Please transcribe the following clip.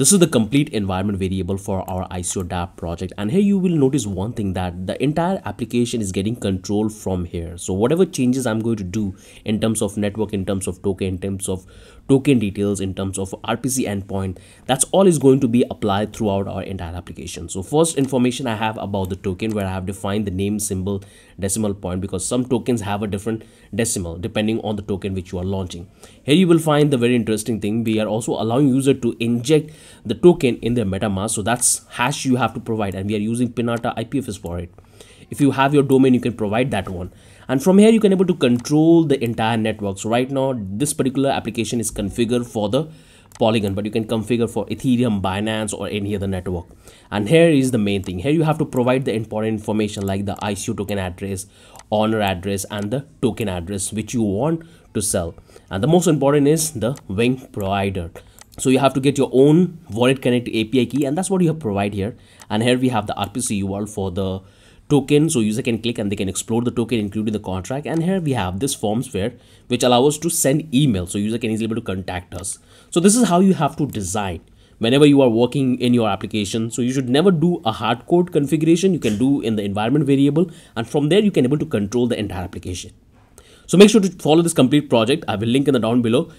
this is the complete environment variable for our ICO dApp project. And here you will notice one thing that the entire application is getting control from here. So whatever changes I'm going to do in terms of network, in terms of token, in terms of token details in terms of RPC endpoint. That's all is going to be applied throughout our entire application. So first information I have about the token where I have defined the name symbol decimal point because some tokens have a different decimal depending on the token which you are launching. Here you will find the very interesting thing. We are also allowing user to inject the token in their MetaMask. So that's hash you have to provide and we are using Pinata IPFS for it. If you have your domain, you can provide that one. And from here you can able to control the entire network. So right now this particular application is configured for the polygon but you can configure for ethereum binance or any other network. And here is the main thing. Here you have to provide the important information like the ico token address owner address and the token address which you want to sell. And the most important is the wing provider so you have to get your own wallet connect api key and that's what you have provide here. And here we have the rpc url for the token. So user can click and they can explore the token including the contract. And here we have this forms where which allow us to send email. So user can easily able to contact us. So this is how you have to design. Whenever you are working in your application so you should never do a hard code configuration. You can do in the environment variable and from there you can able to control the entire application. So make sure to follow this complete project. I will link in the down below